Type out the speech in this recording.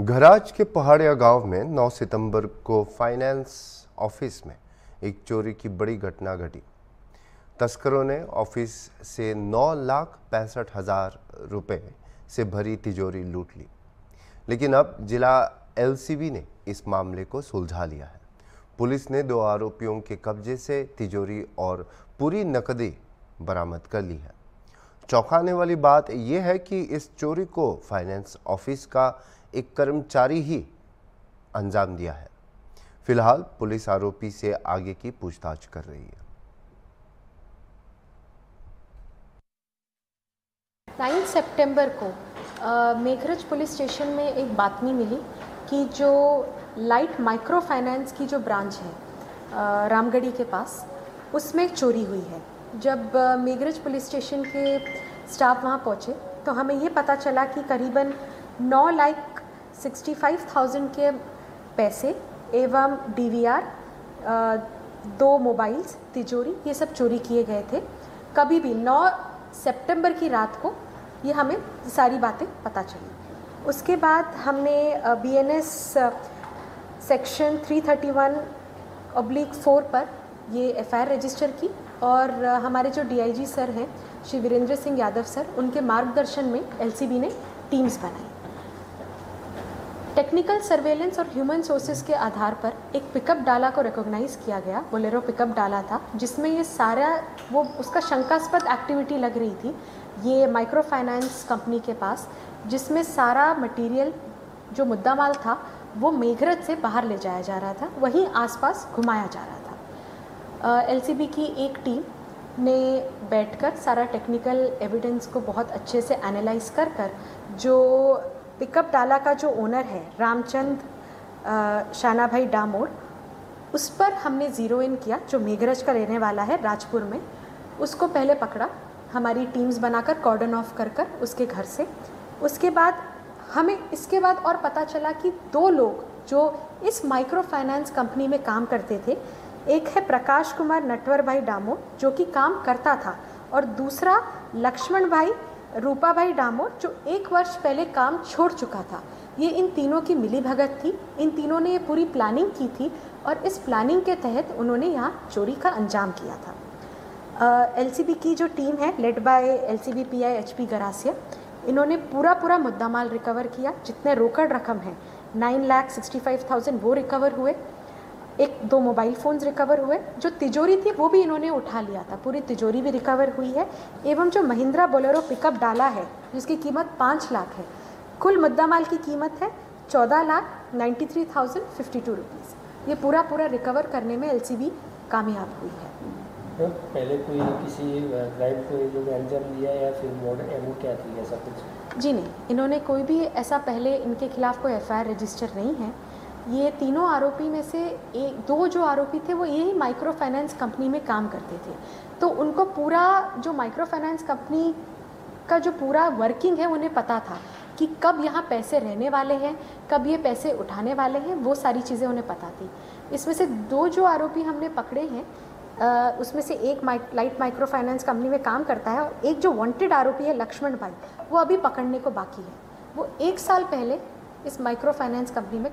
घराज के पहाड़िया गाँव में 9 सितंबर को फाइनेंस ऑफ़िस में एक चोरी की बड़ी घटना घटी। तस्करों ने ऑफ़िस से नौ लाख पैंसठ हज़ार रुपए से भरी तिजोरी लूट ली। लेकिन अब जिला एलसीबी ने इस मामले को सुलझा लिया है। पुलिस ने दो आरोपियों के कब्जे से तिजोरी और पूरी नकदी बरामद कर ली है। चौंकाने वाली बात यह है कि इस चोरी को फाइनेंस ऑफ़िस का एक कर्मचारी ही अंजाम दिया है। फ़िलहाल पुलिस आरोपी से आगे की पूछताछ कर रही है। नाइन सितंबर को मेघरज पुलिस स्टेशन में एक बातमी मिली कि जो लाइट माइक्रो फाइनेंस की जो ब्रांच है रामगढ़ी के पास, उसमें चोरी हुई है। जब मेघरज पुलिस स्टेशन के स्टाफ वहाँ पहुँचे तो हमें ये पता चला कि करीबन नौ लाख सिक्सटी फाइव थाउज़ेंड के पैसे एवं डीवीआर दो मोबाइल्स, तिजोरी, ये सब चोरी किए गए थे। कभी भी 9 सितंबर की रात को ये हमें सारी बातें पता चली। उसके बाद हमने B N S section 331 oblique four पर ये एफआईआर रजिस्टर की और हमारे जो डीआईजी सर हैं, श्री वीरेंद्र सिंह यादव सर उनके मार्गदर्शन में एलसीबी ने टीम्स बनाई। टेक्निकल सर्वेलेंस और ह्यूमन सोर्सेज के आधार पर एक पिकअप डाला को रिकॉग्नाइज किया गया। बोलेरो पिकअप डाला था जिसमें ये सारा वो उसका शंकास्पद एक्टिविटी लग रही थी। ये माइक्रो फाइनेंस कंपनी के पास जिसमें सारा मटेरियल जो मुद्दा माल था वो मेघरज से बाहर ले जाया जा रहा था। वहीं आसपास घुमाया जा रहा था। एल uh, की एक टीम ने बैठकर सारा टेक्निकल एविडेंस को बहुत अच्छे से एनालाइज कर कर जो पिकअप डाला का जो ओनर है, रामचंद शाना भाई डामोर, उस पर हमने ज़ीरो इन किया, जो मेघरज का रहने वाला है राजपुर में, उसको पहले पकड़ा, हमारी टीम्स बनाकर कॉर्डन ऑफ़ कर कर, उसके घर से। उसके बाद, हमें इसके बाद और पता चला कि दो लोग, जो इस माइक्रो फाइनेंस कंपनी में काम करते थे, एक है प्रकाश कुमार नटवर भाई डामोर, जो कि काम करता था, और दूसरा लक्ष्मण भाई रूपा भाई डामोर जो एक वर्ष पहले काम छोड़ चुका था ये इन तीनों की मिली भगत थी। इन तीनों ने ये पूरी प्लानिंग की थी और इस प्लानिंग के तहत उन्होंने यहाँ चोरी का अंजाम किया था। एल uh, की जो टीम है led by L C B P I H P Garasia इन्होंने पूरा पूरा मुद्दा माल रिकवर किया। जितने रोकड़ रकम है nine lakh sixty five thousand वो रिकवर हुए। एक दो मोबाइल फ़ोन्स रिकवर हुए जो तिजोरी थी वो भी इन्होंने उठा लिया था। पूरी तिजोरी भी रिकवर हुई है एवं जो महिंद्रा बोलेरो पिकअप डाला है जिसकी कीमत पाँच लाख है। कुल मुद्दा माल की कीमत है चौदह lakh ninety three thousand fifty two rupees ये पूरा पूरा रिकवर करने में एलसीबी कामयाब हुई है। तो पहले कोई किसी क्राइम को जो अंजाम दिया या फिर मॉडल एमओ क्या थी ऐसा कुछ? जी नहीं इन्होंने कोई भी ऐसा पहले इनके खिलाफ़ कोई एफआईआर रजिस्टर नहीं है। ये तीनों आरोपी में से एक, दो जो आरोपी थे, वो यही माइक्रो फाइनेंस कंपनी में काम करते थे। तो उनको पूरा जो माइक्रो फाइनेंस कंपनी का जो पूरा वर्किंग है, उन्हें पता था कि कब यहाँ पैसे रहने वाले हैं, कब ये पैसे उठाने वाले हैं, वो सारी चीज़ें उन्हें पता थी। इसमें से दो जो आरोपी हमने पकड़े हैं उसमें से एक mike light micro finance company में काम करता है, और एक जो वांटेड आरोपी है, लक्ष्मण भाई, वो अभी पकड़ने को बाकी है। वो एक साल पहले इस माइक्रो फाइनेंस कंपनी में